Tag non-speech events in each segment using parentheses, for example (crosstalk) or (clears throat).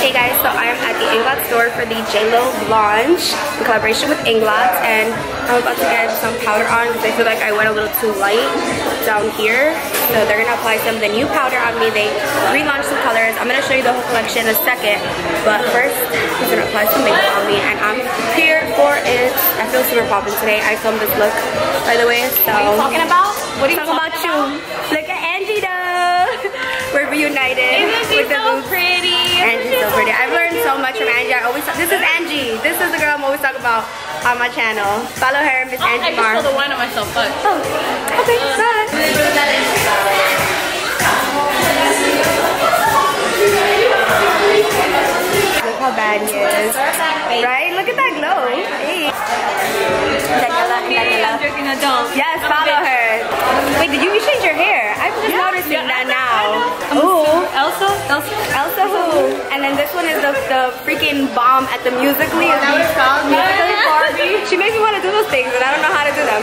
Hey guys, so I am at the Inglot store for the JLo Blonde in collaboration with Inglot and I'm about to get some powder on because I feel like I went a little too light down here. So they're gonna apply some of the new powder on me. They relaunched some colors. I'm gonna show you the whole collection in a second, but first he's gonna apply some makeup on me and I'm here for it. I feel super popping today. I filmed this look, by the way. So What are you talking about? What are you talking about, you? We're reunited Isn't she with the so boobs. pretty? Angie's so pretty. I've learned so much from Angie. I always talk, this is Angie. This is the girl I'm always talking about on my channel. Follow her, Miss Oh, I Angie just Mar. spilled the wine on myself, but Oh, okay, good. Look how bad he is. Right? Look at that glow. Hey. Daniela, Daniela. I don't. Yes, follow her. Wait, did you change your hair? I'm just noticing that now. Ooh. Elsa? Elsa? Elsa who? And then this one is the, the freaking bomb at the Musically. Is that what it's called? Musically Barbie. She makes me want to do those things and I don't know how to do them.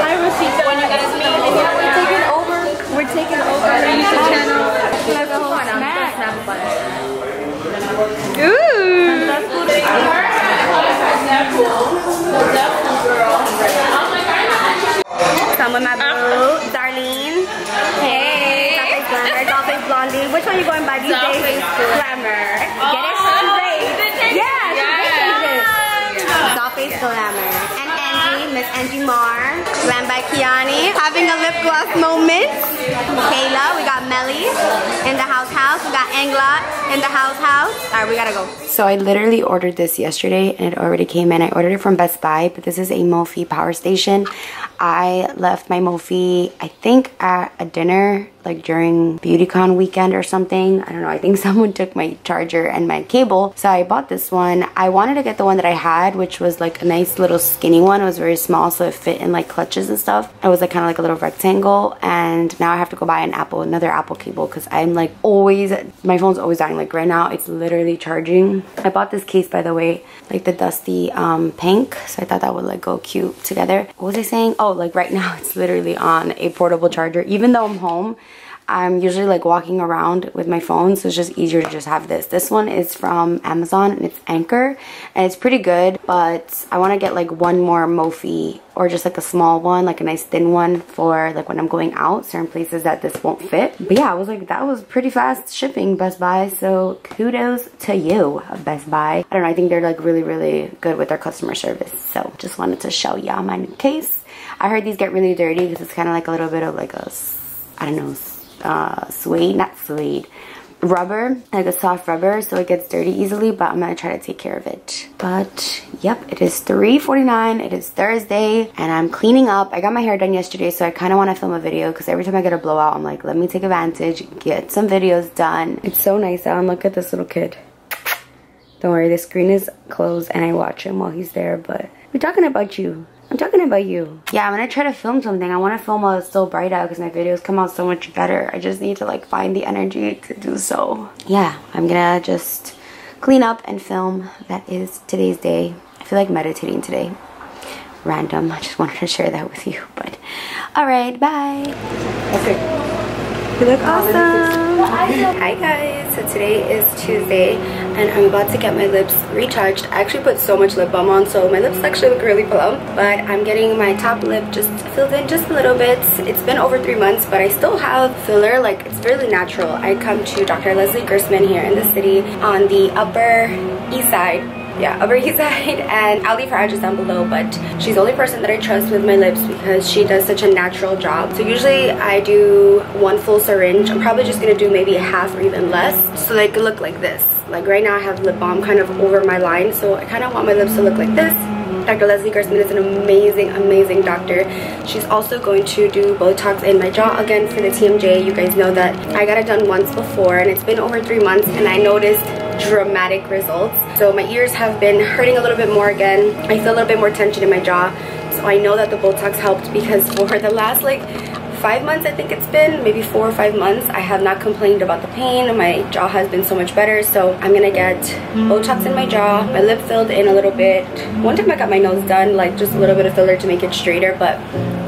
I received when you guys meet. We're taking over. We're taking over the YouTube channel. Like a Ooh. Come with my boo, Darlene. Hey. Dollface Glamour, Dollface Blondie. Which one you going by these days? Dollface Glamour. Get it? Oh, Straight. you did change it? Yeah, she did Yeah. change it. Dollface Glamour. And Miss Angie Marr. Glam by Kiani. Having a lip gloss moment. Kayla, we got Melly in the house house. We got Angla in the house house. All right, we gotta go. So I literally ordered this yesterday and it already came in. I ordered it from Best Buy, but this is a Mophie power station. I left my Mophie, I think at a dinner like during BeautyCon weekend or something. I don't know. I think (laughs) someone took my charger and my cable. So I bought this one. I wanted to get the one that I had, which was like a nice little skinny one. It was very small, so it fit in like clutches and stuff. It was like kind of like a little rectangle. And now I have to go buy an Apple, another Apple cable because I'm like always, my phone's always dying. Like right now, it's literally charging. I bought this case, by the way, like the dusty um, pink. So I thought that would like go cute together. What was I saying? Oh, like right (laughs) now, it's literally on a portable charger. Even though I'm home, I'm usually like walking around with my phone, so it's just easier to just have this. This one is from Amazon and it's Anker and it's pretty good, but I want to get like one more Mophie or just like a small one, like a nice thin one for like when I'm going out, certain places that this won't fit. But yeah, I was like, that was pretty fast shipping, Best Buy, so kudos to you, Best Buy. I don't know, I think they're like really, really good with their customer service, so just wanted to show y'all my new case. I heard these get really dirty because it's kind of like a little bit of like a, I don't know, uh, suede, not suede, rubber, like a soft rubber, so it gets dirty easily, but I'm gonna try to take care of it. But yep, it is 3.49, it is Thursday, and I'm cleaning up. I got my hair done yesterday, so I kind of want to film a video because every time I get a blowout, I'm like, let me take advantage, get some videos done. It's so nice out, look at this little kid. Don't worry, the screen is closed and I watch him while he's there, but we're talking about you. I'm talking about you. Yeah, I'm gonna try to film something. I wanna film while it's still bright out because my videos come out so much better. I just need to like find the energy to do so. Yeah, I'm gonna just clean up and film. That is today's day. I feel like meditating today. Random, I just wanted to share that with you, but all right, bye. Okay. You look awesome. Hi guys, so today is Tuesday and I'm about to get my lips recharged. I actually put so much lip balm on so my lips actually look really plump but I'm getting my top lip just filled in just a little bit. It's been over three months but I still have filler like it's really natural. I come to Dr. Leslie Gerstman here in the city on the upper east side yeah, Upper East (laughs) Side, and I'll leave her address down below, but she's the only person that I trust with my lips because she does such a natural job. So usually I do one full syringe. I'm probably just gonna do maybe a half or even less so they could look like this. Like right now I have lip balm kind of over my line, so I kind of want my lips to look like this. Dr. Leslie Gerstman is an amazing, amazing doctor. She's also going to do Botox in my jaw again for the TMJ. You guys know that I got it done once before and it's been over three months and I noticed dramatic results. So my ears have been hurting a little bit more again. I feel a little bit more tension in my jaw. So I know that the Botox helped because (laughs) for the last like five months I think it's been, maybe four or five months. I have not complained about the pain. My jaw has been so much better. So I'm gonna get Botox in my jaw, my lip filled in a little bit. One time I got my nose done, like just a little bit of filler to make it straighter, but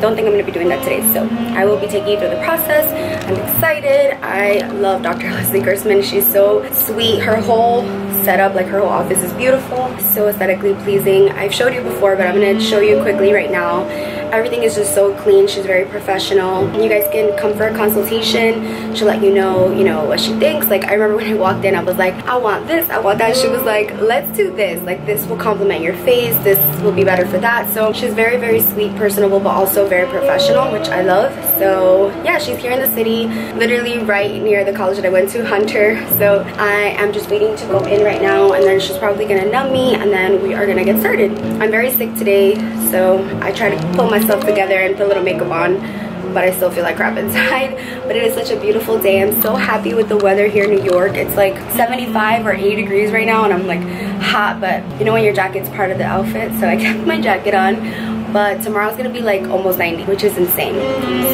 don't think I'm gonna be doing that today. So I will be taking you through the process. I'm excited. I love Dr. Leslie Grossman. She's so sweet. Her whole setup, like her whole office is beautiful, so aesthetically pleasing. I've showed you before, but I'm gonna show you quickly right now everything is just so clean. She's very professional. You guys can come for a consultation. She'll let you know you know what she thinks. Like i remember (laughs) when i walked in i was like i want this i want that. She was like let's do this. Like this will complement your face. This will be better for that. So she's very very sweet personable but also very professional which i love. So yeah she's here in the city literally right near the college that i went to hunter. So i am just waiting to go in right now and then she's probably gonna numb me and then we are gonna get started. I'm very sick today so i try to pull my myself together and put a little makeup on but I still feel like crap (laughs) inside. But it is such a beautiful day. I'm so happy with the weather here in New York. It's like 75 or 80 degrees right now and I'm like hot, but you know when your jacket's part of the outfit, so I (laughs) kept my jacket on. But tomorrow's gonna be like almost 90, which is insane.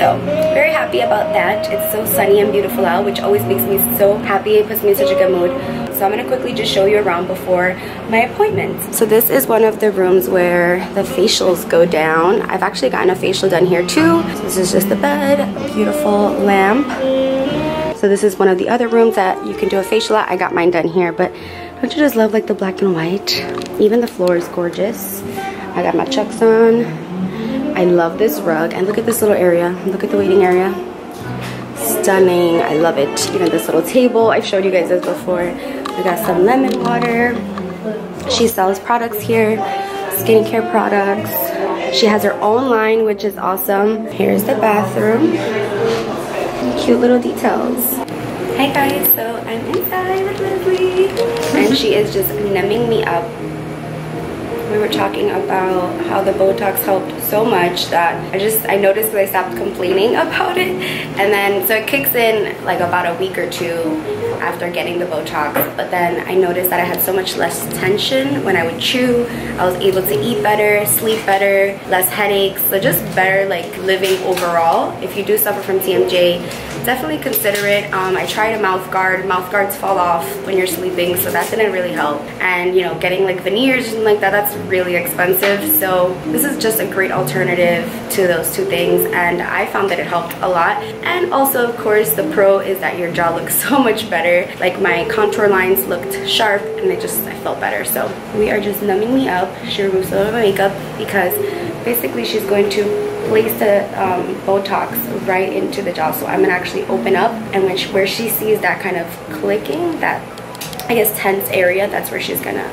So very happy about that. It's so sunny and beautiful out, which always makes me so happy. It puts me in such a good mood. So I'm gonna quickly just show you around before my appointment. So this is one of the rooms where the facials go down. I've actually gotten a facial done here too. So this is just the bed, beautiful lamp. So this is one of the other rooms that you can do a facial at. I got mine done here, but don't you just love like the black and white? Even the floor is gorgeous. I got my chucks on. I love this rug and look at this little area. Look at the waiting area. Stunning, I love it. Even this little table, I've showed you guys this before. We got some lemon water. She sells products here, skincare products. She has her own line, which is awesome. Here's the bathroom. Cute little details. Hi guys, so I'm inside with Leslie. And she is just numbing me up we were talking about how the Botox helped so much that I just, I noticed that I stopped complaining (laughs) about it. And then, so it kicks in like about a week or two after getting the Botox. But then I noticed that I had so much less tension when I would chew. I was able to eat better, sleep better, less headaches. So just better like living overall. If you do suffer from TMJ, definitely consider it. Um, I tried a mouth guard. Mouth guards fall off when you're sleeping, so that didn't really help. And you know, getting like veneers and like that, that's really expensive. So this is just a great alternative to those two things. And I found that it helped a lot. And also, of course, the pro is that your jaw looks (laughs) so much better. Like my contour lines looked sharp and it just, I felt better. So we are just numbing me up. She removes some of my makeup because basically she's going to place the um, Botox right into the jaw. So I'm gonna actually open up and when she, where she sees that kind of clicking, that I guess tense area, that's where she's gonna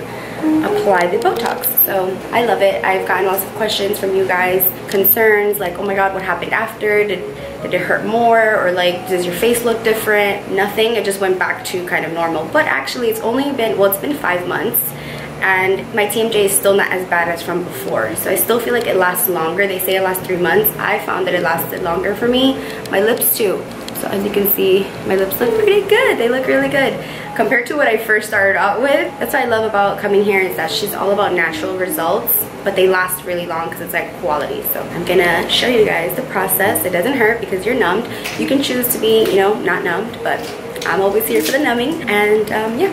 apply the Botox. So I love it. I've gotten lots of questions from you guys, concerns like, oh my God, what happened after? Did, did it hurt more? Or like, does your face look different? Nothing, it just went back to kind of normal. But actually it's only been, well, it's been five months and my TMJ is still not as bad as from before. So I still feel like it lasts longer. They say it lasts three months. I found that it lasted longer for me. My lips too. So as you can see, my lips look pretty good. They look really good compared to what I first started out with. That's what I love about coming here is that she's all about natural results but they last really long because it's like quality. So I'm gonna show you guys the process. It doesn't hurt because you're numbed. You can choose to be, you know, not numbed, but I'm always here for the numbing. And um, yeah,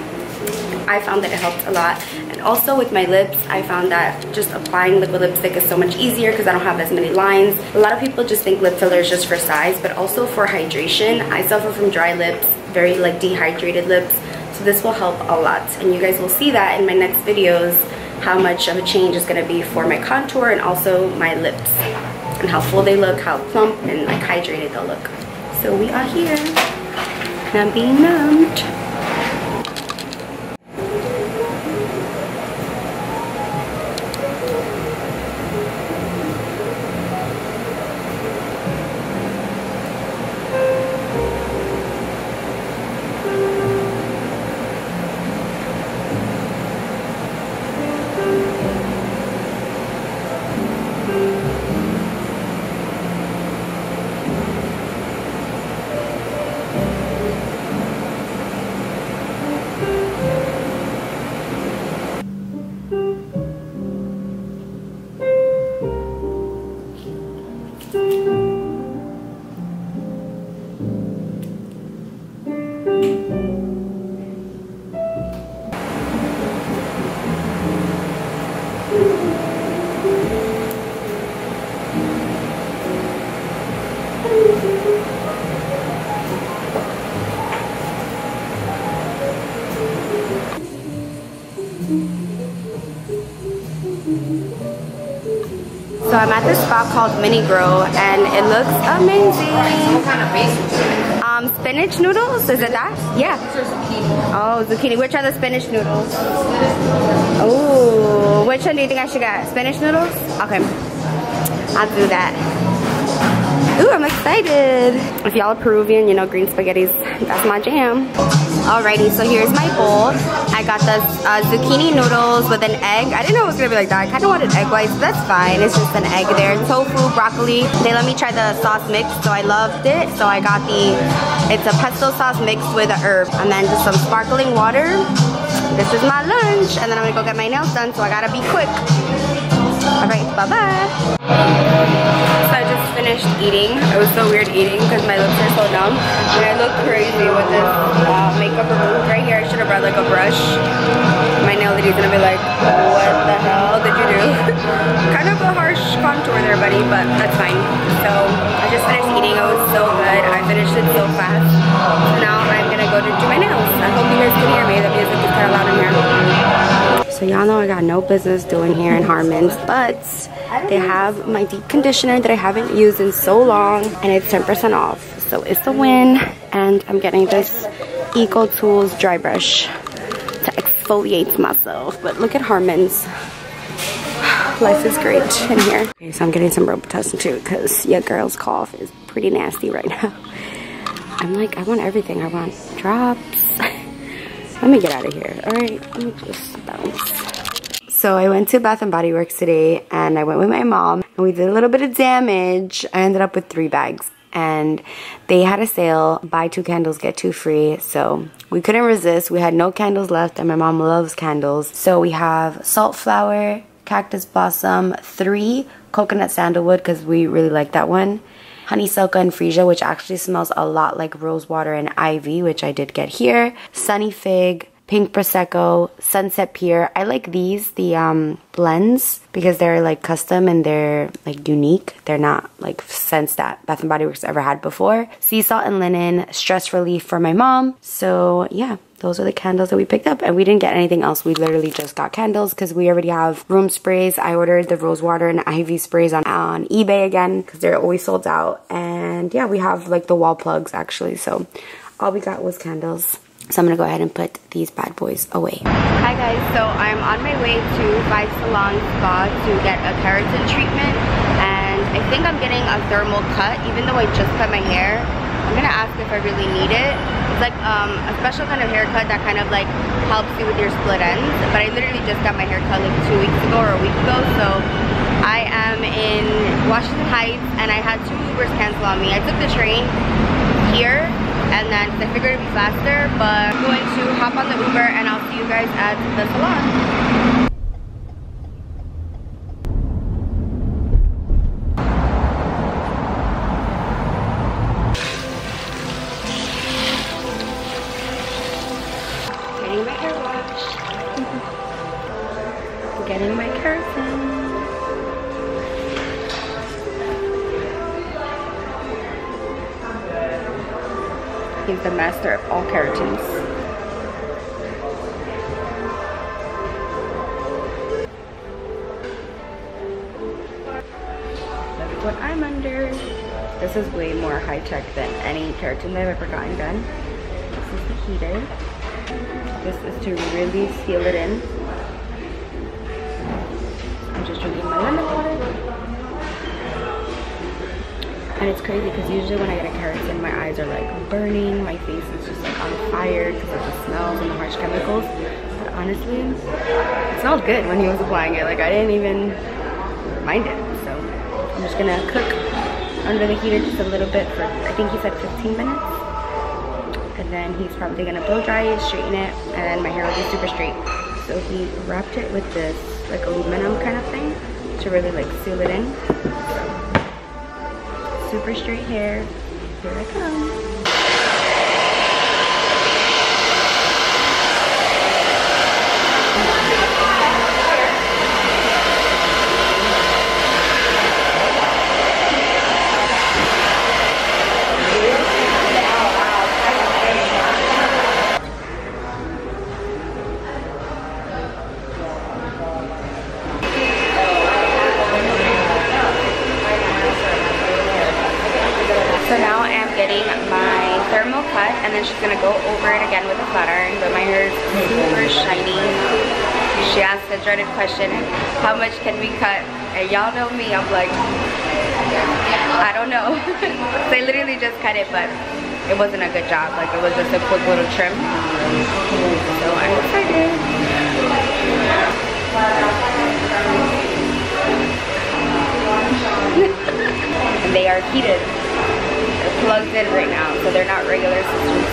I found that it helped a lot. Also with my lips, I found that just applying liquid lipstick is so much easier because I don't have as many lines. A lot of people just think lip filler is just for size, but also for hydration. I suffer from dry lips, very like dehydrated lips. So this will help a lot. And you guys will see that in my next videos, how much of a change is gonna be for my contour and also my lips. And how full they look, how plump and like hydrated they'll look. So we are here. Now being numbed. I'm at this spot called Mini Grow and it looks amazing. What kind of base? Um, spinach noodles, is it that? Yeah. Oh, zucchini. Which are the spinach noodles? Oh, which one do you think I should get? Spinach noodles? Okay. I'll do that. Ooh, I'm excited. If y'all are Peruvian, you know green spaghettis, that's my jam. Alrighty, so here's my bowl. I got the uh, zucchini noodles with an egg. I didn't know it was gonna be like that. I kind of wanted egg whites, but that's fine. It's just an egg there. Tofu, broccoli. They let me try the sauce mix, so I loved it. So I got the, it's a pesto sauce mixed with a herb. And then just some sparkling water. This is my lunch. And then I'm gonna go get my nails done, so I gotta be quick. Alright, bye-bye. So finished eating. It was so weird eating because my lips are so numb. And I look crazy with this uh, makeup removed right here. I should have brought like a brush. My nail lady's gonna be like, what the hell did you do? (laughs) kind of a harsh contour there, buddy, but that's fine. So I just finished eating. It was so good. I finished it so fast. So now I'm gonna go to do my nails. I hope you guys can hear me. The music is kind of loud in here. So y'all know I got no business doing here in Harmon's, but they have my deep conditioner that I haven't used in so long and it's 10% off. So it's a win and I'm getting this Eco Tools dry brush to exfoliate myself. But look at Harmon's. (sighs) Life is great in here. Okay, so I'm getting some Robitussin too because your girl's cough is pretty nasty right now. (laughs) I'm like, I want everything. I want drops. Let me get out of here, all right? Let me just bounce. So I went to Bath and Body Works today and I went with my mom and we did a little bit of damage. I ended up with three bags and they had a sale, buy two candles, get two free. So we couldn't resist. We had no candles left and my mom loves candles. So we have salt flower, cactus blossom, three coconut sandalwood because we really like that one honeysuckle and freesia which actually smells a lot like rose water and ivy which i did get here. Sunny fig pink prosecco sunset pier. I like these the um blends because they're like custom and they're like unique. They're not like scents that bath and body works ever had before. Sea salt and linen stress relief for my mom. So yeah those are the candles that we picked up and we didn't get anything else. We literally just got candles because we already have room sprays. I ordered the rose water and ivy sprays on, on ebay again because they're always sold out. And yeah we have like the wall plugs actually. So all we got was candles. So i'm gonna go ahead and put these bad boys away. Hi guys. So i'm on my way to five salon spa to get a keratin treatment. And i think i'm getting a thermal cut. Even though i just cut my hair I'm gonna ask if I really need it. Like um, a special kind of haircut that kind of like helps you with your split ends. But I literally just got my haircut like two weeks ago or a week ago. So I am in Washington Heights and I had two Ubers cancel on me. I took the train here and then I figured it'd be faster. But I'm going to hop on the Uber and I'll see you guys at the salon. He's the master of all keratins. What I'm under. This is way more high tech than any keratin I've ever gotten done. This is the heater. This is to really seal it in. I'm just drinking my lemon And it's crazy because usually when I get a keratin, my eyes are like burning, my face is just like on fire because of the smells and the harsh chemicals. But honestly, it smelled good when he was applying it. Like I didn't even mind it. So I'm just gonna cook under the heater just a little bit for, I think he said 15 minutes and then he's probably gonna blow dry it, straighten it, and then my hair will be super straight. So he wrapped it with this like aluminum kind of thing to really like seal it in. Super straight hair. Here I come. Asked the dreaded question, how much can we cut? And y'all know me, I'm like, I don't know. (laughs) they literally just cut it, but it wasn't a good job. Like it was just a quick little trim. So I'm excited. and they are heated. They're plugged in right now, so they're not regular systems.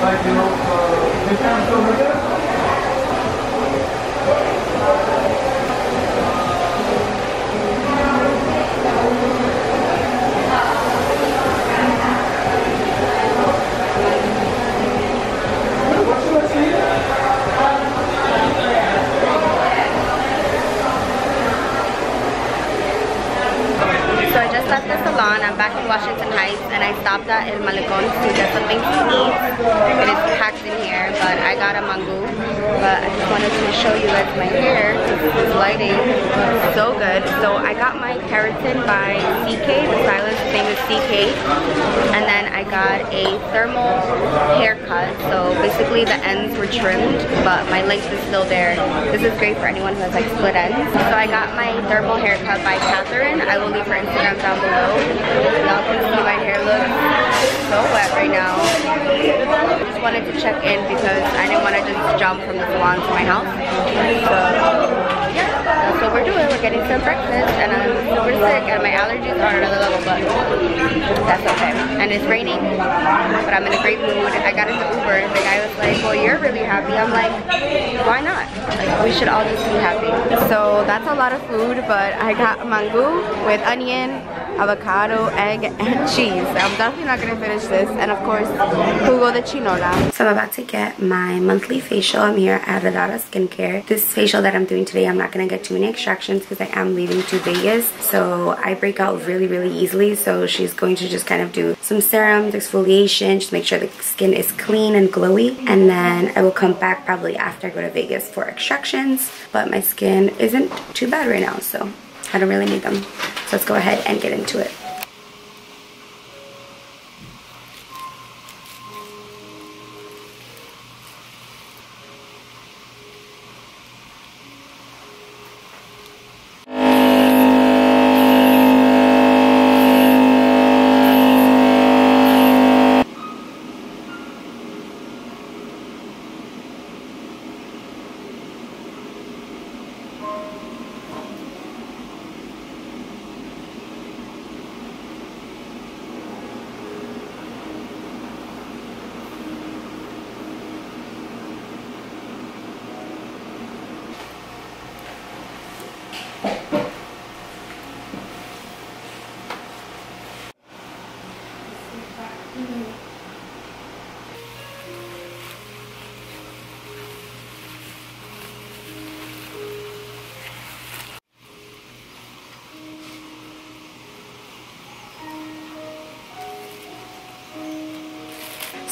Like you know, uh, discounts over there. left the salon. I'm back in Washington Heights and I stopped at El Malecon to get something to eat. It is packed in here, but I got a mango. But I just wanted to show you guys my hair. This lighting so good. So I got my keratin by CK. The stylist name is CK. And then I got a thermal haircut. So basically the ends were trimmed, but my length is still there. This is great for anyone who has like split ends. So I got my thermal haircut by Katherine. I will leave her Instagram down below. Y'all can see my hair looks so wet right now. I just wanted to check in because I didn't want to just jump from the salon to my house. So Uh, that's what we're doing. We're getting some breakfast and I'm super sick and my allergies are another level, but that's okay. And it's raining, but I'm in a great mood. I got into Uber and the guy was like, well, you're really happy. I'm like, why not? Like, we should all just be happy. So that's a lot of food, but I got mango with onion, avocado, egg, and (laughs) cheese. I'm definitely not gonna finish this. And of course, jugo de chinola. So I'm about to get my monthly facial. I'm here at Adara Skincare. This facial that I'm doing today, I'm not gonna get too many extractions because I am leaving to Vegas. So I break out really, really easily. So she's going to just kind of do some serums, exfoliation, just make sure the skin is clean and glowy. And then I will come back probably after I go to Vegas for extractions. But my skin isn't too bad right now, so I don't really need them. Let's go ahead and get into it.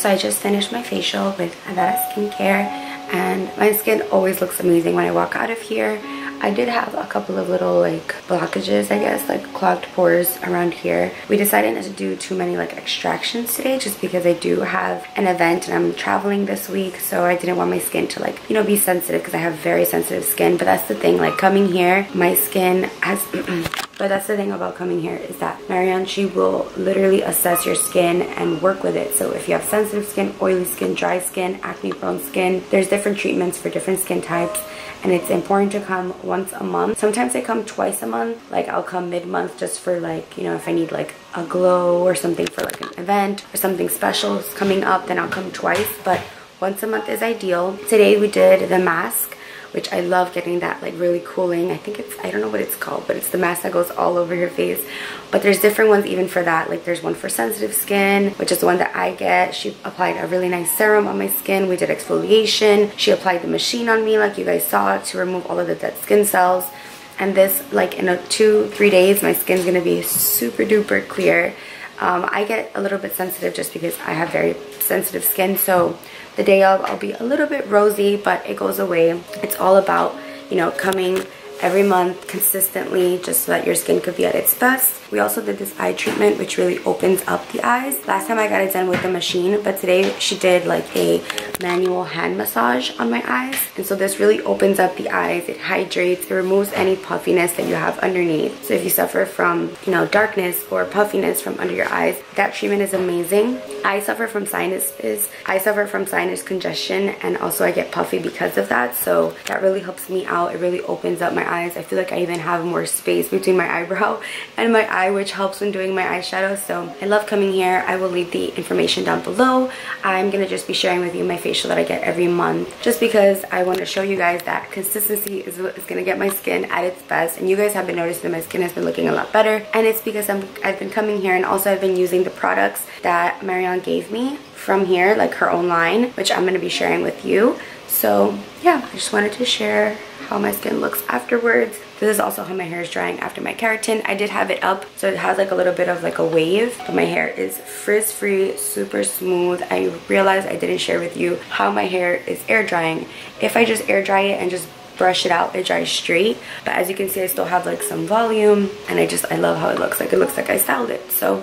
So I just finished my facial with Adara Skincare and my skin always looks amazing when I walk out of here. I did have a couple of little like blockages I guess like clogged pores around here. We decided not to do too many like extractions today just because I do have an event and I'm traveling this week so I didn't want my skin to like you know be sensitive because I have very sensitive skin but that's the thing like coming here my skin has (clears throat) But that's the thing about coming here is that Marion, she will literally assess your skin and work with it. So if you have sensitive skin, oily skin, dry skin, acne prone skin, there's different treatments for different skin types and it's important to come once a month. Sometimes I come twice a month. Like I'll come mid-month just for like, you know, if I need like a glow or something for like an event or something special is coming up, then I'll come twice. But once a month is ideal. Today we did the mask which I love getting that like really cooling. I think it's, I don't know what it's called, but it's the mask that goes all over your face. But there's different ones even for that. Like there's one for sensitive skin, which is the one that I get. She applied a really nice serum on my skin. We did exfoliation. She applied the machine on me like you guys saw to remove all of the dead skin cells. And this, like in a two, three days, my skin's gonna be super duper clear. Um, I get a little bit sensitive just because I have very sensitive skin. So the day of, I'll be a little bit rosy, but it goes away. It's all about, you know, coming every month consistently just so that your skin could be at its best. We also did this eye treatment which really opens up the eyes. Last time I got it done with the machine but today she did like a manual hand massage on my eyes and so this really opens up the eyes. It hydrates, it removes any puffiness that you have underneath. So if you suffer from you know darkness or puffiness from under your eyes that treatment is amazing. I suffer from sinuses. I suffer from sinus congestion and also I get puffy because of that so that really helps me out. It really opens up my eyes. I feel like I even have more space between my eyebrow (laughs) and my eye which helps when doing my eyeshadow. So I love coming here. I will leave the information down below. I'm going to just be sharing with you my facial that I get every month just because I want to show you guys that consistency is what is going to get my skin at its best. And you guys have been noticing that my skin has been looking a lot better. And it's because I'm, I've been coming here and also I've been using the products that Marion gave me from here, like her own line, which I'm going to be sharing with you. So yeah, I just wanted to share how my skin looks afterwards. This is also how my hair is drying after my keratin. I did have it up, so it has like a little bit of like a wave, but my hair is frizz-free, super smooth. I realized I didn't share with you how my hair is air drying. If I just air dry it and just brush it out it dries straight but as you can see i still have like some volume and i just i love how it looks like it looks like i styled it so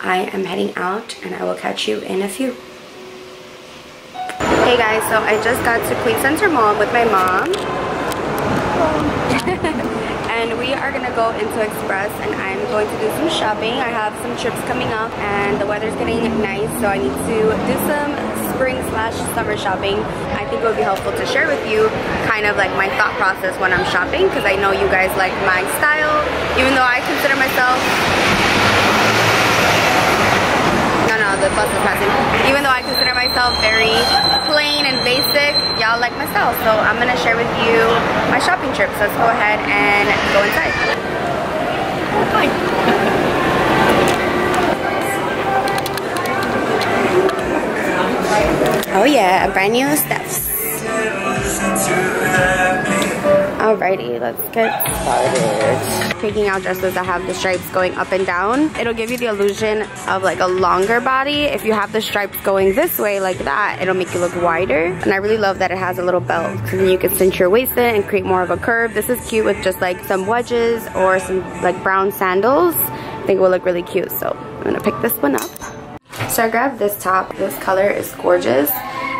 i am heading out and i will catch you in a few hey guys so i just got to Queens Center mall with my mom (laughs) and we are gonna go into Express and I'm going to do some shopping. I have some trips coming up and the weather's getting nice so I need to do some spring slash summer shopping. I think it would be helpful to share with you kind of like my thought process when I'm shopping because I know you guys like my style even though I consider myself the bus is. Even though I consider myself very plain and basic, y'all like my style. So I'm gonna share with you my shopping trip. So Let's go ahead and go inside. Oh yeah, a brand new stuff. Alrighty, let's get started. Picking out dresses that have the stripes going up and down. It'll give you the illusion of like a longer body. If you have the stripes going this way like that, it'll make you look wider. And I really love that it has a little belt because then you can cinch your waist in and create more of a curve. This is cute with just like some wedges or some like brown sandals. I think it will look really cute. So I'm gonna pick this one up. So I grabbed this top. This color is gorgeous.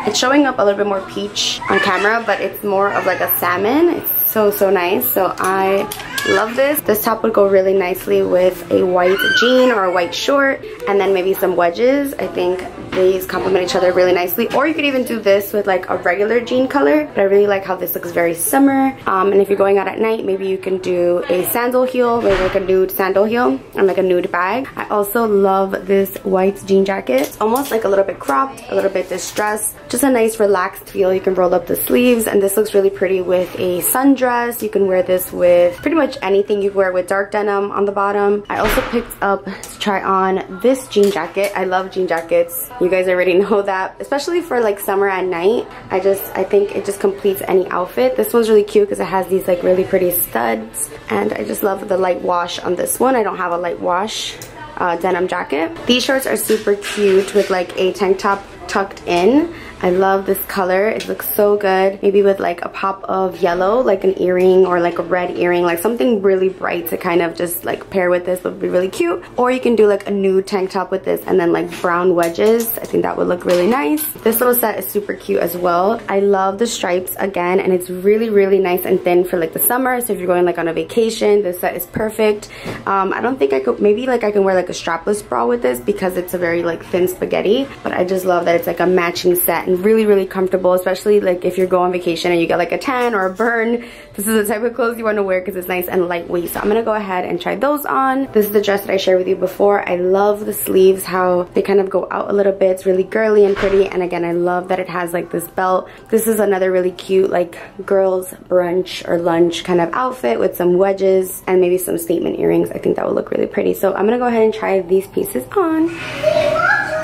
It's showing up a little bit more peach on camera, but it's more of like a salmon. It's so so nice. So I love this. This top would go really nicely with a white jean or a white short and then maybe some wedges. I think these complement each other really nicely. Or you could even do this with like a regular jean color. But I really like how this looks very summer. Um, and if you're going out at night maybe you can do a sandal heel maybe like a nude sandal heel and like a nude bag. I also love this white jean jacket. It's almost like a little bit cropped a little bit distressed. Just a nice relaxed feel. You can roll up the sleeves and this looks really pretty with a sun dress. You can wear this with pretty much anything you wear with dark denim on the bottom. I also picked up to try on this jean jacket. I love jean jackets. You guys already (laughs) know that, especially for like summer at night. I just, I think it just completes any outfit. This one's really cute because it has these like really pretty studs. And I just love the light wash on this one. I don't have a light wash. Uh, denim jacket. These shorts are super cute with like a tank top tucked in. I love this color. It looks so good. Maybe with like a pop of yellow, like an earring or like a red earring, like something really bright to kind of just like pair with this would be really cute. Or you can do like a nude tank top with this and then like brown wedges. I think that would look really nice. This little set is super cute as well. I love the stripes again and it's really, really nice and thin for like the summer. So if you're going like on a vacation, this set is perfect. Um, I don't think I could, maybe like I can wear like a strapless bra with this because it's a very like thin spaghetti. But I just love that it's like a matching set really, really comfortable, especially like if you're going on vacation and you get like a tan or a burn. This is the type of clothes you want to wear because it's nice and lightweight. So I'm going to go ahead and try those on. This is the dress that I shared with you before. I love the sleeves, how they kind of go out a little bit. It's really girly and pretty. And again, I love that it has like this belt. This is another really cute like girls brunch or lunch kind of outfit with some wedges and maybe some statement earrings. I think that would look really pretty. So I'm going to go ahead and try these pieces on.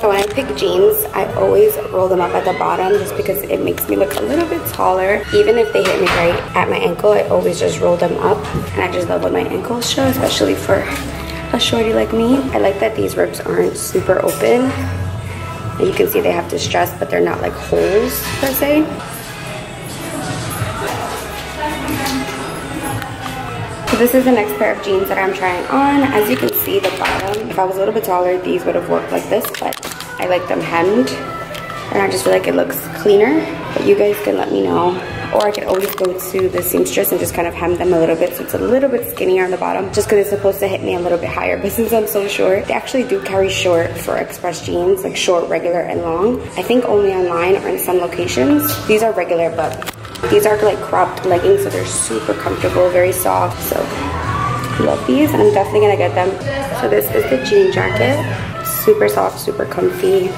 So when I pick jeans, I always roll them up at the bottom just because it makes me look a little bit taller. Even if they hit me right at my ankle, I always just roll them up. And I just love when my ankles show, especially for a shorty like me. I like that these ribs aren't super open. And you can see they have distress, but they're not like holes per se. So this is the next pair of jeans that I'm trying on. As you can see, the bottom, if I was a little bit taller, these would have worked like this, but I like them hemmed. And I just feel like it looks cleaner. But you guys can let me know. Or I could always go to the seamstress and just kind of hem them a little bit so it's a little bit skinnier on the bottom just because it's supposed to hit me a little bit higher. (laughs) But since I'm so short, they actually do carry short for express jeans, like short, regular, and long. I think only online or in some locations. These are regular, but these are like cropped leggings, so they're super comfortable, very soft. So love these, and I'm definitely gonna get them. So this is the jean jacket. Super soft, super comfy.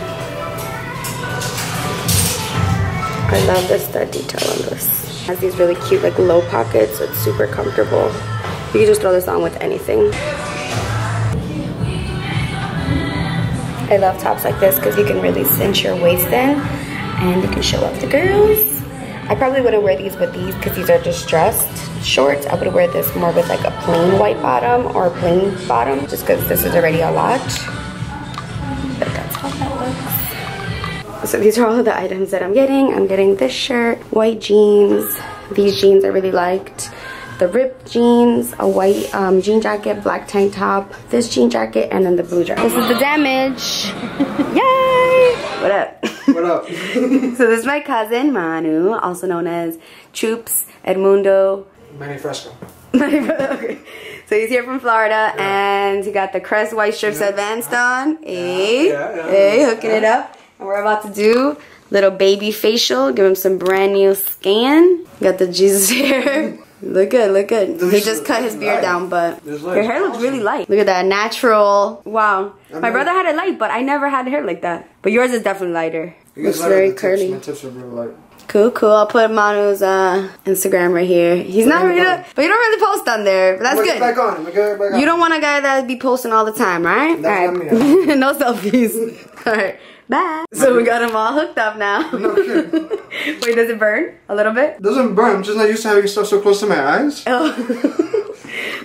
I love the stud detail on this. It has these really cute like low pockets, so it's super comfortable. You can just throw this on with anything. I love tops like this because you can really cinch your waist in and you can show off the girls. I probably wouldn't wear these with these because these are distressed shorts. I would wear this more with like a plain white bottom or a plain bottom just because this is already a lot. So these are all of the items that I'm getting. I'm getting this shirt, white jeans. These jeans I really liked. The ripped jeans, a white um, jean jacket, black tank top, this jean jacket, and then the blue jacket. This is the damage. (laughs) Yay! What up? What up? (laughs) so this is my cousin Manu, also known as Troops Edmundo. Manny Fresco. (laughs) okay. So he's here from Florida and he got the Crest White Strips Yeah. Advanced on. Hey, Yeah, yeah, hey, yeah. hooking it up. And we're about to do little baby facial. Give him some brand new skin. Got the Jesus (laughs) hair. Look good, look good. This He just cut his beard light. down, but your hair looks awesome. really light. Look at that natural. Wow. I My brother had it light, but I never had hair like that. But yours is definitely lighter. Looks very tips. curly. My tips are real light. Cool, cool. I'll put Manu's uh, Instagram right here. He's not really, but you don't really post on there. But that's it back good. on. Back on. You don't want a guy that be posting all the time, right? That's all right. (laughs) no selfies. (laughs) all right. Bye. So we got them all hooked up now. (laughs) No kidding. Wait, does it burn a little bit? doesn't burn. I'm just not used to having stuff so close to my eyes. Oh. (laughs)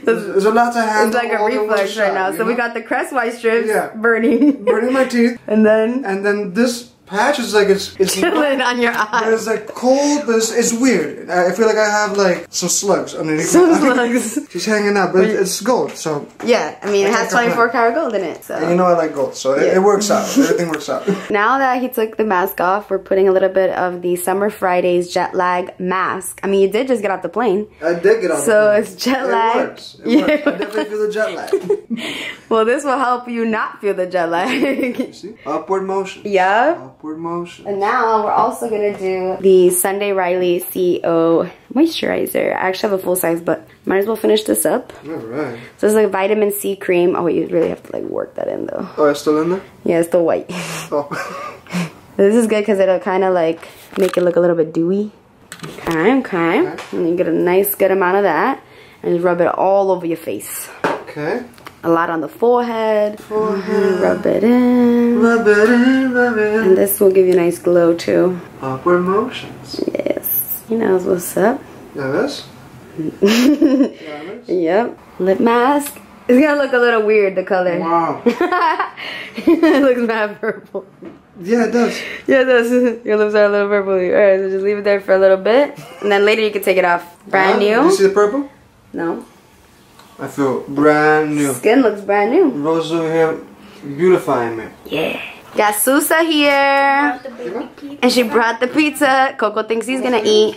There's, there's a lot to handle. it's like a all in reflex right shot, now. you So we got the crest white strips Yeah. burning. burning my teeth, (laughs) and then and then this patch is like it's it's (laughs) chilling on your eyes. it's like cold, but it's, it's weird. I I feel like I have like some slugs underneath. Some slugs. (laughs) Just hanging out, but it's, it's gold, so Yeah, I mean, it has 24 karat gold in it. So. and you know I like gold, so it, Yeah. it works out. (laughs) Everything works out. Now that he took the mask off, we're putting a little bit of the Summer Fridays jet lag mask. I mean, you did just get off the plane. I did get off. So the plane. it's jet it lag. Works. It Yeah. works. I definitely feel the jet lag. (laughs) Well, this will help you not feel the jet lag. (laughs) See, upward motion. yeah. Upward motion. And now we're also gonna do the Sunday Riley CEO moisturizer. I actually have a full size, but might as well finish this up. All right. So it's is like vitamin C cream. Oh, wait, you really have to like work that in though. Oh, it's still in there. Yeah, it's still white. (laughs) Oh. This is good because it'll kind of like make it look a little bit dewy. Okay, okay. Okay. And you get a nice good amount of that. And just rub it all over your face. okay. A lot on the forehead. Mhm, Rub it in. Rub it in, rub it in. And this will give you a nice glow too. Upward motions. Yes. He knows what's up. Yeah, this. (laughs) Yep. Lip mask. It's gonna look a little weird, the color. Wow. (laughs) it looks mad purple. Yeah, it does. Yeah, it does. (laughs) Your lips are a little purple. Alright, so just leave it there for a little bit. And then later you can take it off. Brand new. You see the purple? No. I feel brand new. Skin looks brand new. Rose over here beautifying me. Yeah. Got Susa here. And she brought the pizza. Coco thinks he's gonna eat.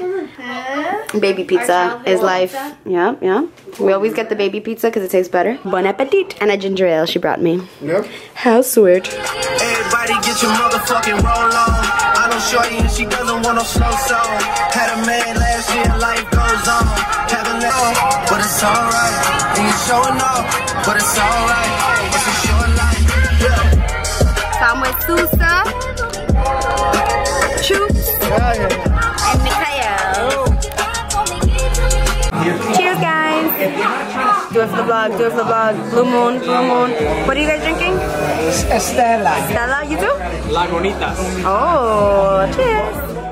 Baby pizza is life. Yeah, yeah. We always get the baby pizza because it tastes better. Bon appetit. And a ginger ale she brought me. Yep. How sweet. Everybody get your motherfucking roll on. I know Shorty and she doesn't want no slow song. Had a man last year, life goes on. Haven't but it's alright. And you're showing off, but it's alright. It's a short life. Yeah. So I'm with Susa, Choops, and Mikhail. Cheers, guys. Do it for the vlog. Do it for the vlog. Blue moon. Blue moon. What are you guys drinking? Estela. Stella, you too? Lagunitas. Oh, cheers.